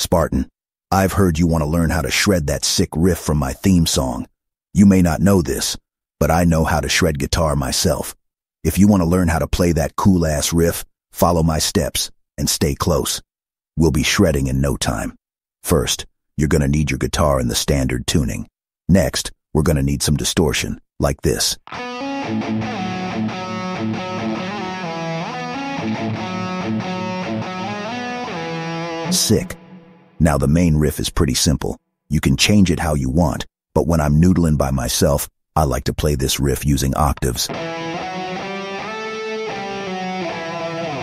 Spartan, I've heard you want to learn how to shred that sick riff from my theme song. You may not know this, but I know how to shred guitar myself. If you want to learn how to play that cool-ass riff, follow my steps and stay close. We'll be shredding in no time. First, you're going to need your guitar in the standard tuning. Next, we're going to need some distortion, like this. Sick. Now the main riff is pretty simple. You can change it how you want, but when I'm noodling by myself, I like to play this riff using octaves.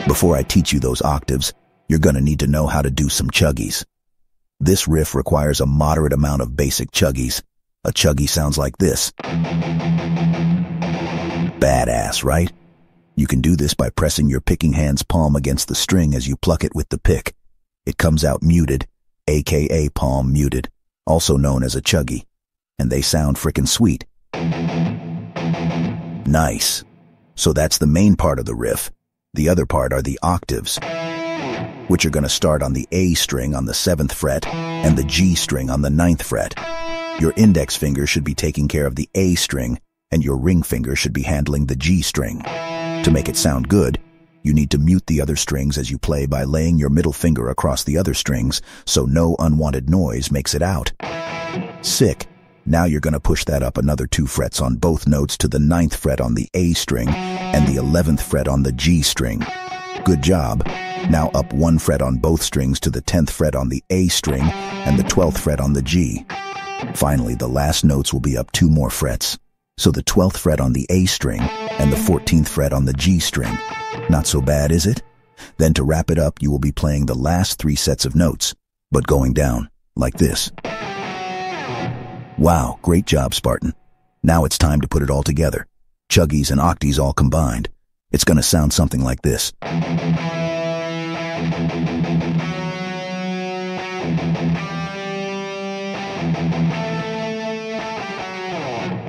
Before I teach you those octaves, you're gonna need to know how to do some chuggies. This riff requires a moderate amount of basic chuggies. A chuggy sounds like this. Badass, right? You can do this by pressing your picking hand's palm against the string as you pluck it with the pick. It comes out muted, aka palm muted, also known as a chuggy, and they sound frickin' sweet. Nice. So that's the main part of the riff. The other part are the octaves, which are going to start on the A string on the 7th fret and the G string on the ninth fret. Your index finger should be taking care of the A string, and your ring finger should be handling the G string. To make it sound good, you need to mute the other strings as you play by laying your middle finger across the other strings so no unwanted noise makes it out. Sick. Now you're going to push that up another two frets on both notes to the ninth fret on the A string and the 11th fret on the G string. Good job. Now up one fret on both strings to the 10th fret on the A string and the 12th fret on the G. Finally, the last notes will be up two more frets. So the 12th fret on the A string and the 14th fret on the G string. Not so bad, is it? Then to wrap it up, you will be playing the last three sets of notes, but going down, like this. Wow, great job, Spartan. Now it's time to put it all together. Chuggies and octies all combined. It's gonna sound something like this.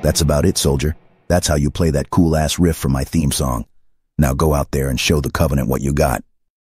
That's about it, soldier. That's how you play that cool-ass riff from my theme song. Now go out there and show the Covenant what you got.